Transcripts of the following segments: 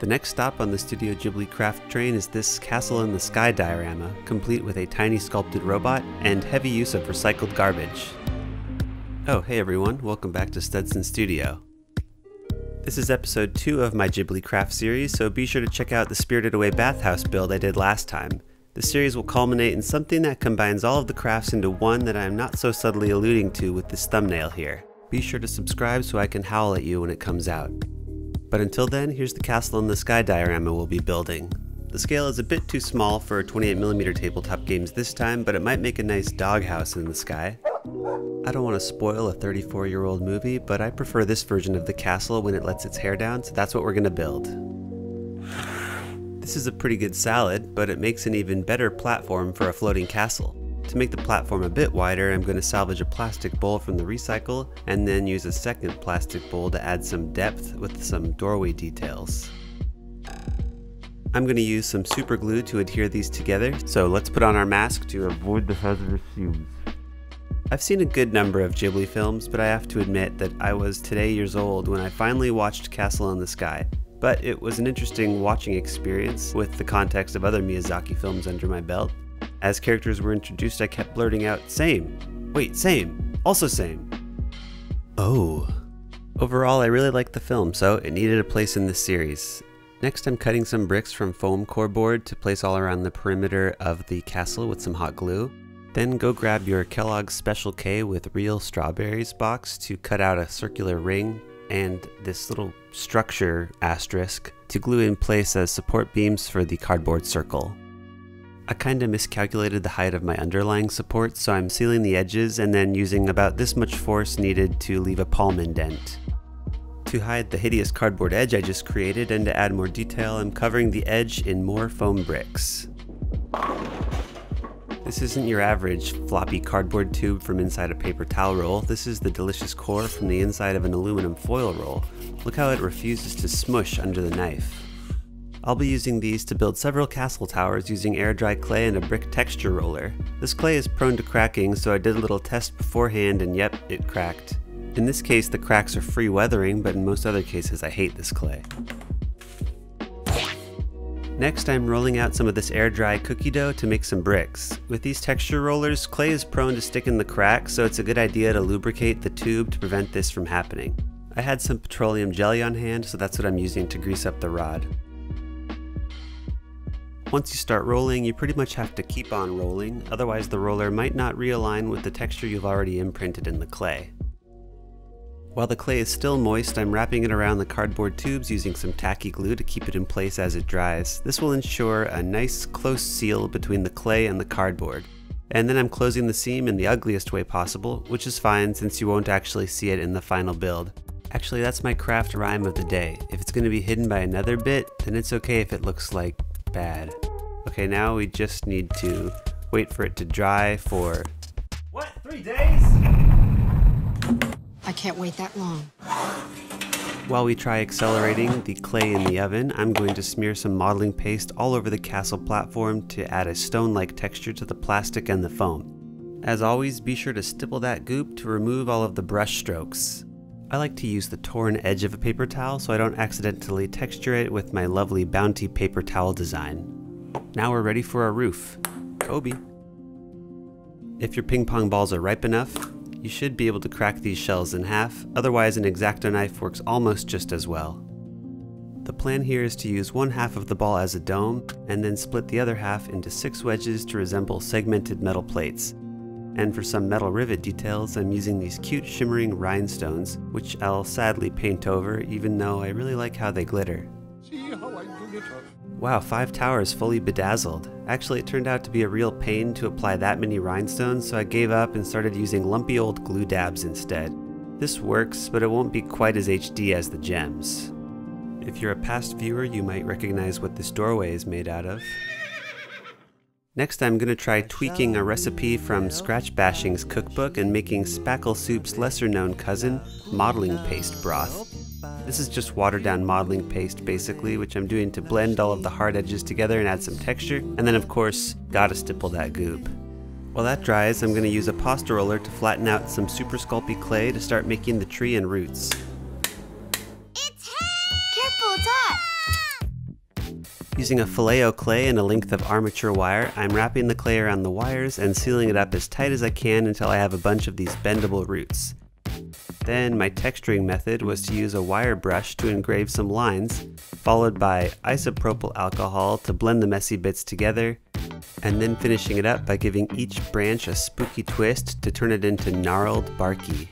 The next stop on the Studio Ghibli craft train is this Castle in the Sky diorama, complete with a tiny sculpted robot and heavy use of recycled garbage. Oh, hey everyone, welcome back to Studson Studio. This is episode 2 of my Ghibli craft series, so be sure to check out the Spirited Away bathhouse build I did last time. The series will culminate in something that combines all of the crafts into one that I am not so subtly alluding to with this thumbnail here. Be sure to subscribe so I can howl at you when it comes out. But until then, here's the castle in the sky diorama we'll be building. The scale is a bit too small for 28mm tabletop games this time, but it might make a nice doghouse in the sky. I don't want to spoil a 34 year old movie, but I prefer this version of the castle when it lets its hair down, so that's what we're going to build. This is a pretty good salad, but it makes an even better platform for a floating castle. To make the platform a bit wider, I'm going to salvage a plastic bowl from the recycle and then use a second plastic bowl to add some depth with some doorway details. I'm going to use some super glue to adhere these together, so let's put on our mask to avoid the hazardous fumes. I've seen a good number of Ghibli films, but I have to admit that I was today years old when I finally watched Castle in the Sky. But it was an interesting watching experience with the context of other Miyazaki films under my belt. As characters were introduced, I kept blurting out, same, wait, same, also same. Oh. Overall, I really liked the film, so it needed a place in this series. Next, I'm cutting some bricks from foam core board to place all around the perimeter of the castle with some hot glue. Then go grab your Kellogg's Special K with real strawberries box to cut out a circular ring and this little structure asterisk to glue in place as support beams for the cardboard circle. I kinda miscalculated the height of my underlying support, so I'm sealing the edges and then using about this much force needed to leave a palm indent. To hide the hideous cardboard edge I just created and to add more detail, I'm covering the edge in more foam bricks. This isn't your average floppy cardboard tube from inside a paper towel roll, this is the delicious core from the inside of an aluminum foil roll. Look how it refuses to smush under the knife. I'll be using these to build several castle towers using air dry clay and a brick texture roller. This clay is prone to cracking so I did a little test beforehand and yep, it cracked. In this case the cracks are free weathering, but in most other cases I hate this clay. Next I'm rolling out some of this air dry cookie dough to make some bricks. With these texture rollers, clay is prone to stick in the cracks so it's a good idea to lubricate the tube to prevent this from happening. I had some petroleum jelly on hand so that's what I'm using to grease up the rod. Once you start rolling, you pretty much have to keep on rolling, otherwise the roller might not realign with the texture you've already imprinted in the clay. While the clay is still moist, I'm wrapping it around the cardboard tubes using some tacky glue to keep it in place as it dries. This will ensure a nice close seal between the clay and the cardboard. And then I'm closing the seam in the ugliest way possible, which is fine since you won't actually see it in the final build. Actually, that's my craft rhyme of the day. If it's going to be hidden by another bit, then it's okay if it looks like bad. Okay, now we just need to wait for it to dry for... What, three days? I can't wait that long. While we try accelerating the clay in the oven, I'm going to smear some modeling paste all over the castle platform to add a stone-like texture to the plastic and the foam. As always, be sure to stipple that goop to remove all of the brush strokes. I like to use the torn edge of a paper towel so I don't accidentally texture it with my lovely Bounty paper towel design. Now we're ready for our roof. Kobe. If your ping pong balls are ripe enough, you should be able to crack these shells in half, otherwise an X-Acto knife works almost just as well. The plan here is to use one half of the ball as a dome, and then split the other half into six wedges to resemble segmented metal plates. And for some metal rivet details, I'm using these cute shimmering rhinestones, which I'll sadly paint over even though I really like how they glitter. Wow, five towers fully bedazzled. Actually, it turned out to be a real pain to apply that many rhinestones, so I gave up and started using lumpy old glue dabs instead. This works, but it won't be quite as HD as the gems. If you're a past viewer, you might recognize what this doorway is made out of. Next I'm going to try tweaking a recipe from Scratch Bashing's cookbook and making Spackle Soup's lesser known cousin, modeling paste broth. This is just watered down modeling paste basically, which I'm doing to blend all of the hard edges together and add some texture, and then of course, gotta stipple that goop. While that dries, I'm going to use a pasta roller to flatten out some super sculpey clay to start making the tree and roots. Using a Phileo clay and a length of armature wire, I'm wrapping the clay around the wires and sealing it up as tight as I can until I have a bunch of these bendable roots. Then my texturing method was to use a wire brush to engrave some lines, followed by isopropyl alcohol to blend the messy bits together, and then finishing it up by giving each branch a spooky twist to turn it into gnarled barky.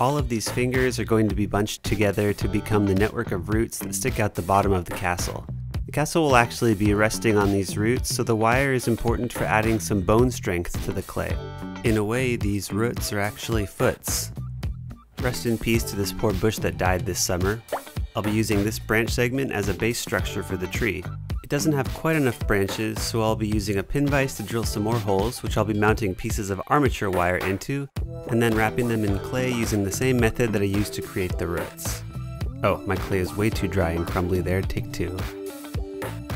All of these fingers are going to be bunched together to become the network of roots that stick out the bottom of the castle. The castle will actually be resting on these roots, so the wire is important for adding some bone strength to the clay. In a way, these roots are actually foots. Rest in peace to this poor bush that died this summer. I'll be using this branch segment as a base structure for the tree. It doesn't have quite enough branches, so I'll be using a pin vise to drill some more holes, which I'll be mounting pieces of armature wire into, and then wrapping them in clay using the same method that I used to create the roots. Oh, my clay is way too dry and crumbly there, take two.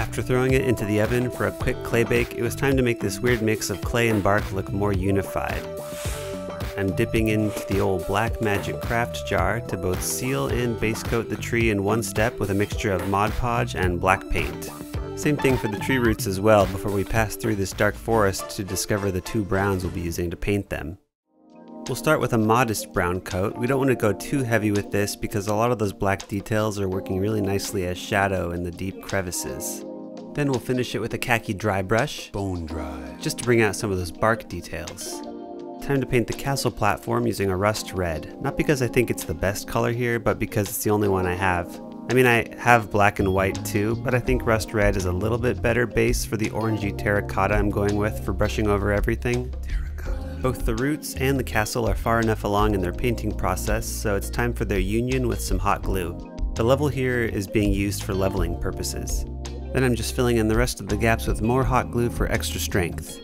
After throwing it into the oven for a quick clay bake, it was time to make this weird mix of clay and bark look more unified. I'm dipping into the old Black Magic craft jar to both seal and base coat the tree in one step with a mixture of Mod Podge and black paint. Same thing for the tree roots as well before we pass through this dark forest to discover the two browns we'll be using to paint them. We'll start with a modest brown coat. We don't want to go too heavy with this because a lot of those black details are working really nicely as shadow in the deep crevices. Then we'll finish it with a khaki dry brush, Bone dry. just to bring out some of those bark details. Time to paint the castle platform using a rust red. Not because I think it's the best color here, but because it's the only one I have. I mean, I have black and white too, but I think rust red is a little bit better base for the orangey terracotta I'm going with for brushing over everything. Both the roots and the castle are far enough along in their painting process, so it's time for their union with some hot glue. The level here is being used for leveling purposes. Then I'm just filling in the rest of the gaps with more hot glue for extra strength.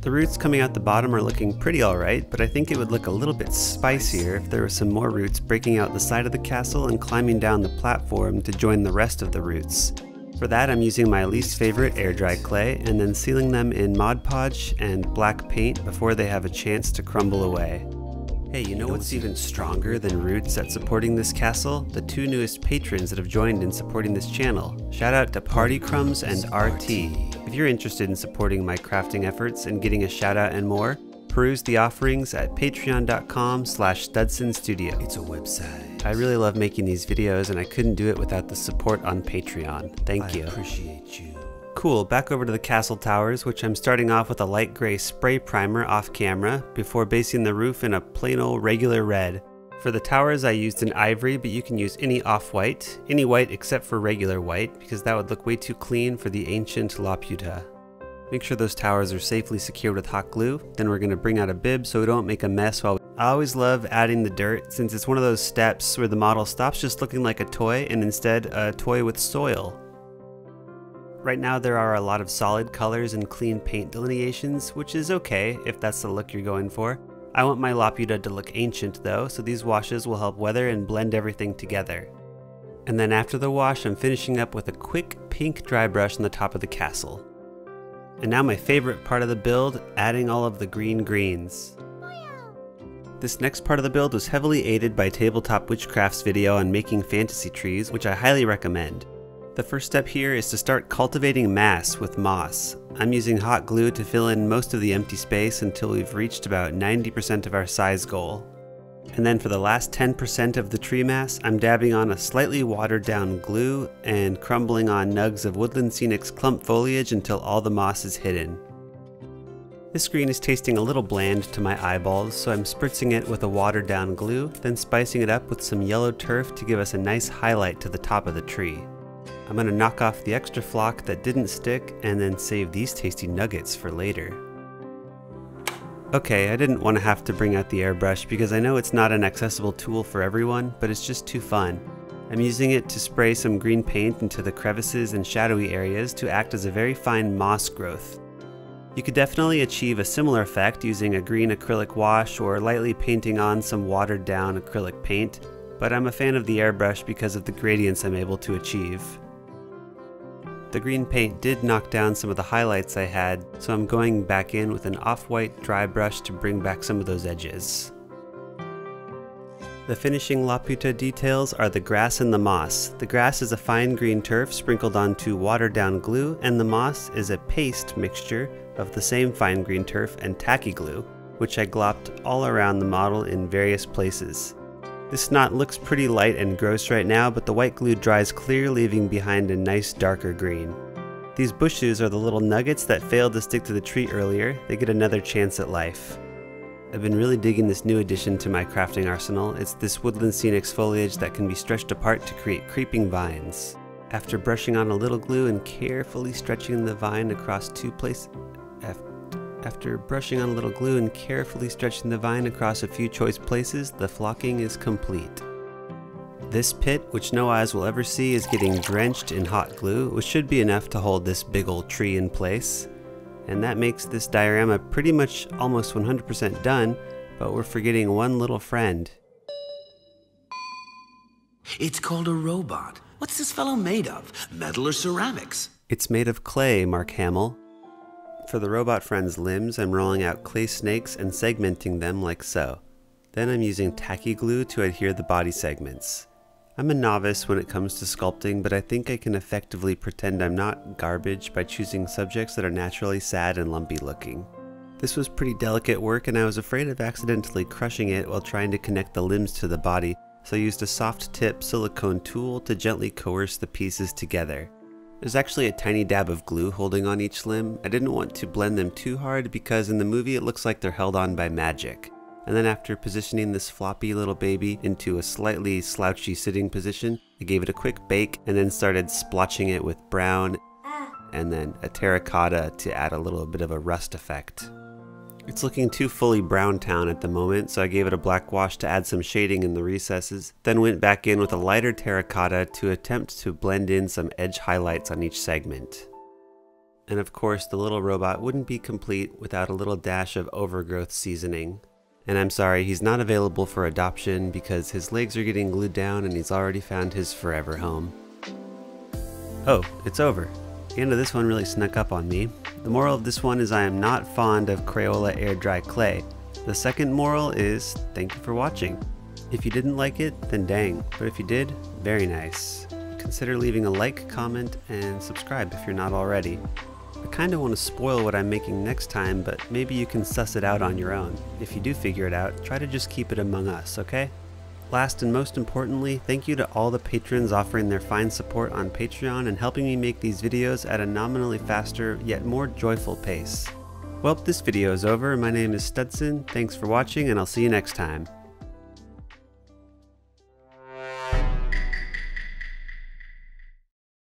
The roots coming out the bottom are looking pretty alright, but I think it would look a little bit spicier if there were some more roots breaking out the side of the castle and climbing down the platform to join the rest of the roots. For that I'm using my least favorite air dry clay and then sealing them in Mod Podge and black paint before they have a chance to crumble away. Hey, you know what's even stronger than roots at supporting this castle? The two newest patrons that have joined in supporting this channel. Shout out to Party Crumbs and RT. If you're interested in supporting my crafting efforts and getting a shout out and more, peruse the offerings at patreon.com slash studsonstudio. It's a website. I really love making these videos and I couldn't do it without the support on Patreon. Thank I you. appreciate you. Cool, back over to the castle towers, which I'm starting off with a light gray spray primer off camera before basing the roof in a plain old regular red. For the towers I used an ivory, but you can use any off-white, any white except for regular white, because that would look way too clean for the ancient Laputa. Make sure those towers are safely secured with hot glue, then we're going to bring out a bib so we don't make a mess while I always love adding the dirt since it's one of those steps where the model stops just looking like a toy and instead a toy with soil. Right now there are a lot of solid colors and clean paint delineations, which is okay if that's the look you're going for. I want my Laputa to look ancient though, so these washes will help weather and blend everything together. And then after the wash, I'm finishing up with a quick pink dry brush on the top of the castle. And now my favorite part of the build, adding all of the green greens. This next part of the build was heavily aided by Tabletop Witchcraft's video on making fantasy trees, which I highly recommend. The first step here is to start cultivating mass with moss. I'm using hot glue to fill in most of the empty space until we've reached about 90% of our size goal. And then for the last 10% of the tree mass, I'm dabbing on a slightly watered down glue and crumbling on nugs of Woodland Scenics clump foliage until all the moss is hidden. This green is tasting a little bland to my eyeballs, so I'm spritzing it with a watered down glue, then spicing it up with some yellow turf to give us a nice highlight to the top of the tree. I'm going to knock off the extra flock that didn't stick and then save these tasty nuggets for later. Okay, I didn't want to have to bring out the airbrush because I know it's not an accessible tool for everyone, but it's just too fun. I'm using it to spray some green paint into the crevices and shadowy areas to act as a very fine moss growth. You could definitely achieve a similar effect using a green acrylic wash or lightly painting on some watered down acrylic paint, but I'm a fan of the airbrush because of the gradients I'm able to achieve. The green paint did knock down some of the highlights I had, so I'm going back in with an off-white dry brush to bring back some of those edges. The finishing Laputa details are the grass and the moss. The grass is a fine green turf sprinkled onto watered down glue, and the moss is a paste mixture of the same fine green turf and tacky glue, which I glopped all around the model in various places. This knot looks pretty light and gross right now, but the white glue dries clear, leaving behind a nice darker green. These bushes are the little nuggets that failed to stick to the tree earlier. They get another chance at life. I've been really digging this new addition to my crafting arsenal. It's this woodland scenics foliage that can be stretched apart to create creeping vines. After brushing on a little glue and carefully stretching the vine across two places, after brushing on a little glue and carefully stretching the vine across a few choice places, the flocking is complete. This pit, which no eyes will ever see, is getting drenched in hot glue, which should be enough to hold this big old tree in place and that makes this diorama pretty much almost 100% done, but we're forgetting one little friend. It's called a robot. What's this fellow made of? Metal or ceramics? It's made of clay, Mark Hamill. For the robot friend's limbs, I'm rolling out clay snakes and segmenting them like so. Then I'm using tacky glue to adhere the body segments. I'm a novice when it comes to sculpting, but I think I can effectively pretend I'm not garbage by choosing subjects that are naturally sad and lumpy looking. This was pretty delicate work and I was afraid of accidentally crushing it while trying to connect the limbs to the body, so I used a soft tip silicone tool to gently coerce the pieces together. There's actually a tiny dab of glue holding on each limb. I didn't want to blend them too hard because in the movie it looks like they're held on by magic and then after positioning this floppy little baby into a slightly slouchy sitting position, I gave it a quick bake and then started splotching it with brown ah. and then a terracotta to add a little bit of a rust effect. It's looking too fully brown town at the moment, so I gave it a black wash to add some shading in the recesses, then went back in with a lighter terracotta to attempt to blend in some edge highlights on each segment. And of course, the little robot wouldn't be complete without a little dash of overgrowth seasoning. And I'm sorry, he's not available for adoption because his legs are getting glued down and he's already found his forever home. Oh, it's over. The end of this one really snuck up on me. The moral of this one is I am not fond of Crayola air dry clay. The second moral is thank you for watching. If you didn't like it, then dang, but if you did, very nice. Consider leaving a like, comment, and subscribe if you're not already. I kinda want to spoil what I'm making next time, but maybe you can suss it out on your own. If you do figure it out, try to just keep it among us, okay? Last and most importantly, thank you to all the patrons offering their fine support on Patreon and helping me make these videos at a nominally faster yet more joyful pace. Well, this video is over. My name is Studson. Thanks for watching and I'll see you next time.